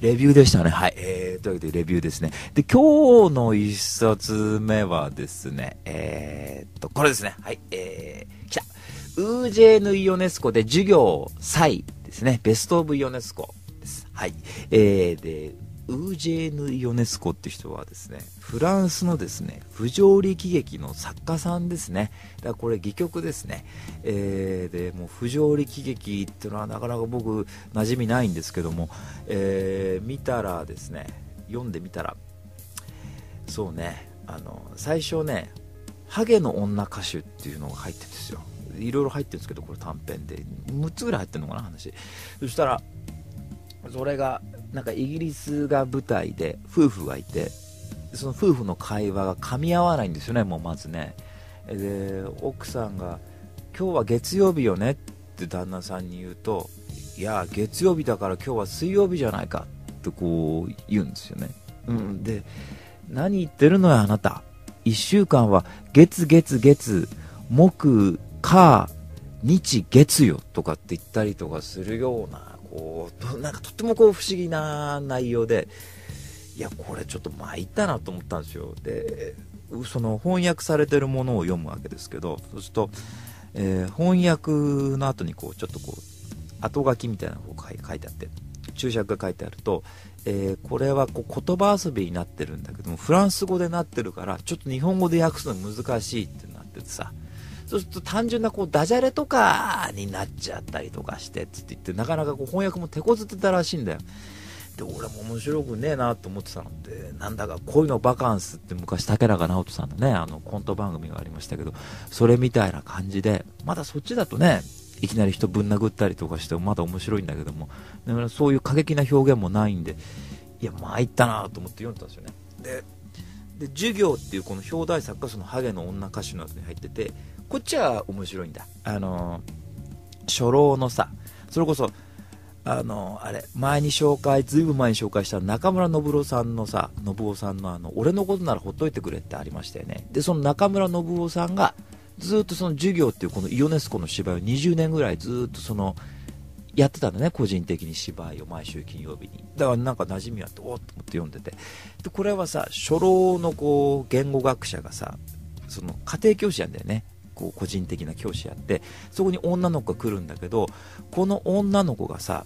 レビューでしたね。はい。えー、というわけでレビューですね。で、今日の一冊目はですね、えー、っと、これですね。はい。えー、来た。ウージェーヌ・イオネスコで授業イですね。ベスト・オブ・イオネスコです。はい。えー、で、ウージェーヌ・イオネスコって人はですね、フランスのですね、不条理喜劇の作家さんですね。だからこれ戯曲ですね。えー、で、もう不条理喜劇っていうのはなかなか僕馴染みないんですけども、えー、見たらですね、読んでみたら、そうね、あの、最初ね、ハゲの女歌手っていうのが入ってるんですよ。いろいろ入ってるんですけど、これ短編で。6つぐらい入ってるのかな、話。そしたら、それがなんかイギリスが舞台で夫婦がいてその夫婦の会話が噛み合わないんですよねもうまずね。で奥さんが「今日は月曜日よね」って旦那さんに言うと「いや月曜日だから今日は水曜日じゃないか」ってこう言うんですよね、うん、で何言ってるのよあなた。1週間は月月月木火日月よとかって言ったりとかするようなこうなんかとってもこう不思議な内容でいやこれちょっと参ったなと思ったんですよ。でその翻訳されてるものを読むわけですけどそうすると、えー、翻訳の後にこうちょっとこう後書きみたいなのが書いてあって注釈が書いてあると、えー、これはこう言葉遊びになってるんだけどもフランス語でなってるからちょっと日本語で訳すの難しいってなっててさ。そうすると単純なこうダジャレとかになっちゃったりとかしてつって言ってなかなかこう翻訳も手こずってたらしいんだよ。で俺も面白くねえなと思ってたのでなんだか恋のバカンスって昔竹中直人さんのねあのコント番組がありましたけどそれみたいな感じでまだそっちだとねいきなり人ぶん殴ったりとかしてもまだ面白いんだけどもだからそういう過激な表現もないんでいや参ったなと思って読んだんですよね。でで授業っていうこの表題作がそのハゲの女歌手の後に入っててこっちは面白いんだ。あの初老のさそれこそあのあれ前に紹介ずいぶん前に紹介した中村信夫さんのさ信夫さんのあの俺のことならほっといてくれってありましたよね。でその中村信夫さんがずっとその授業っていうこのイオネスコの芝居を20年ぐらいずっとそのやってたんだね個人的に芝居を毎週金曜日に。だからなんか馴染みあっておっと思って読んでて。でこれはさ初老のこう言語学者がさその家庭教師なんだよね。こう個人的な教師やって。そこに女の子が来るんだけどこの女の子がさ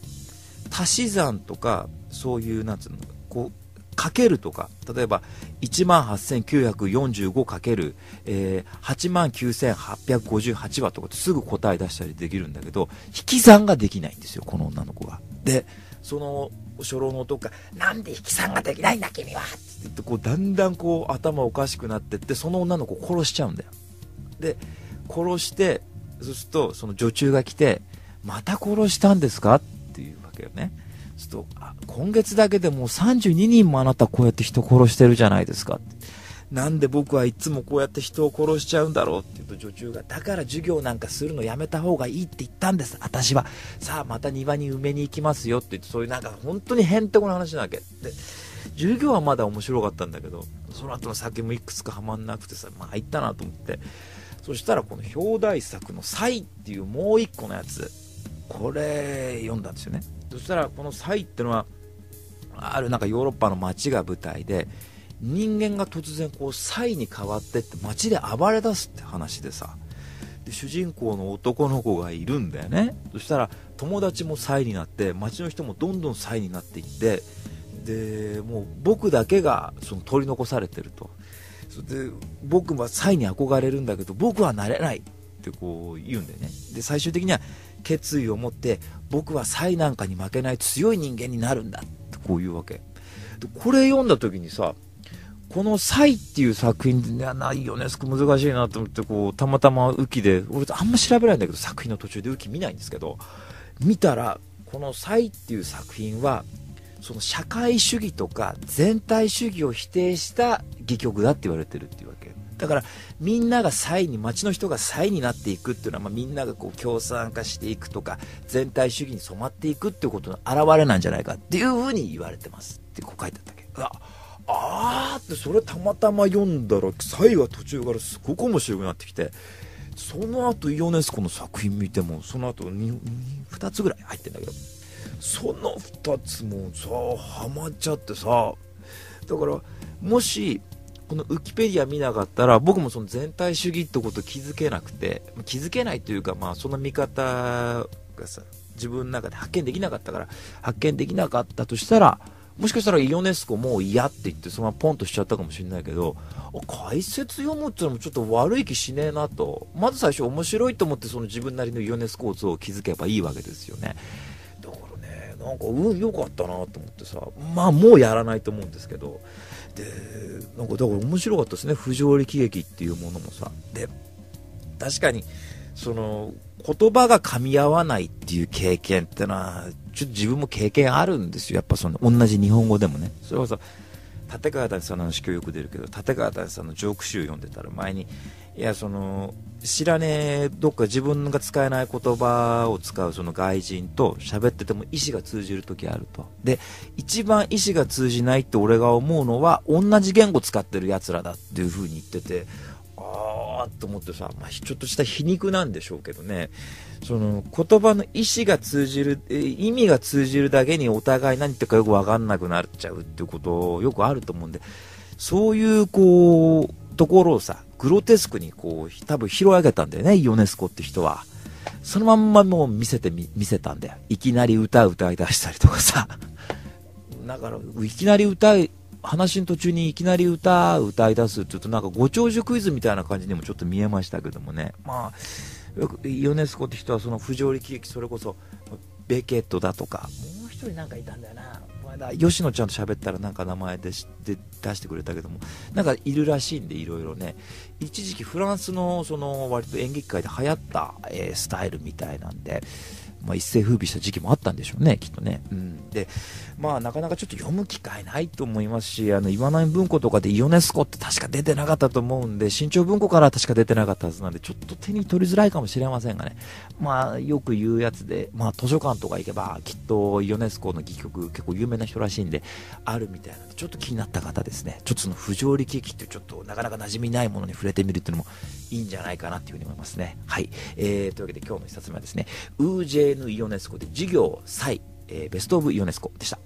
足し算とかそういうなんつうのこうかけるとか例えば1万8945かける、えー、8万9858はとかってすぐ答え出したりできるんだけど引き算ができないんですよこの女の子がでその初老の男が「なんで引き算ができないんだ君は!」って言ってこうだんだんこう頭おかしくなってってその女の子を殺しちゃうんだよ。で殺してそうするとその女中が来てまた殺したんですか？っていうわけよね。すると今月だけでもう32人もあなたこうやって人殺してるじゃないですか。なんで僕はいつもこうやって人を殺しちゃうんだろうって言うと女中がだから授業なんかするのやめた方がいいって言ったんです。私は。さあまた庭に埋めに行きますよって言ってそういうなんか本当にへんてこな話なわけ。で授業はまだ面白かったんだけどその後の酒もいくつかはまんなくてさまあ行ったなと思って。そしたらこの表題作の「サイ」っていうもう一個のやつ。これ読んだんですよね。そしたらこの「サイ」ってのはあるなんかヨーロッパの街が舞台で人間が突然こうサイに変わってって街で暴れ出すって話でさ。で主人公の男の子がいるんだよね。そしたら友達もサイになって街の人もどんどんサイになっていってでもう僕だけがその取り残されてると。で僕はサイに憧れるんだけど僕はなれないってこう言うんだよね。で最終的には決意を持って僕はサイなんかに負けない強い人間になるんだってこう言うわけ。でこれ読んだ時にさこの「サイ」っていう作品ではないよねすごく難しいなと思ってこうたまたまウキで俺あんま調べないんだけど作品の途中でウキ見ないんですけど見たらこの「サイ」っていう作品はその社会主義とか全体主義を否定した戯曲だって言われてるっていうわだからみんながイに街の人がイになっていくっていうのは、まあ、みんながこう共産化していくとか全体主義に染まっていくっていうことの表れなんじゃないかっていうふうに言われてます。ってこう書いてあったっけ。ああーってそれたまたま読んだらサイが途中からすごく面白くなってきてその後イオネスコの作品見てもその後 2, 2つぐらい入ってんだけどその2つもさハマっちゃってさだからもしこのウキペディア見なかったら僕もその全体主義ってこと気づけなくて気づけないというかまあその見方がさ自分の中で発見できなかったから発見できなかったとしたらもしかしたらイオネスコもう嫌って言ってそのままポンとしちゃったかもしれないけど解説読むっていうのもちょっと悪い気しねえなと。まず最初面白いと思ってその自分なりのイオネスコーツを築けばいいわけですよね。なんかうん良かったなと思ってさまあもうやらないと思うんですけどでなんかだから面白かったですね。不条理喜劇っていうものもさ。で確かにその言葉が噛み合わないっていう経験ってのはちょっと自分も経験あるんですよ。やっぱその同じ日本語でもね。それこそ立川談さんの話今日よく出るけど立川談さんのジョーク集読んでたら前にいやその知らねえどっか自分が使えない言葉を使うその外人と喋ってても意思が通じる時あると。で一番意思が通じないって俺が思うのは同じ言語使ってるやつらだっていう風に言っててああと思ってさ、まあ、ちょっとした皮肉なんでしょうけどね。その言葉の意思が通じる意味が通じるだけにお互い何言ってるかよく分かんなくなっちゃうっていうことよくあると思うんでそういうこうところをさグロテスクにこう多分拾い上げたんだよねヨネスコって人は。そのまんまもう見せてみ見せたんだよ。いきなり歌歌い出したりとかさ。だからいきなり歌い話の途中にいきなり歌歌い出すって言うとなんかご長寿クイズみたいな感じにもちょっと見えましたけどもね。まあよくヨネスコって人はその不条理喜劇それこそベケットだとかもう一人なんかいたんだよな。間吉野ちゃんと喋ったらなんか名前でで出してくれたけどもなんかいるらしいんでいろいろね。一時期フランスのその割と演劇界で流行った、えー、スタイルみたいなんでまあ、一世風靡した時期もあったんでしょうね、きっとね。うん、で、まあ、なかなかちょっと読む機会ないと思いますし、あの、岩波文庫とかでイオネスコって確か出てなかったと思うんで、新潮文庫から確か出てなかったはずなんで、ちょっと手に取りづらいかもしれませんがね。まあ、よく言うやつで、まあ、図書館とか行けば、きっとイオネスコの戯曲、結構有名な人らしいんで、あるみたいなんで、ちょっと気になった方ですね、ちょっとその不条理劇ってちょっとなかなか馴染みないものに触れてみるっていうのもいいんじゃないかなっていうふうに思いますね。はい。えー、というわけで今日の一冊目はですね、ウージェーヌ・イオネスコで授業再、えー、ベストオブイオネスコでした。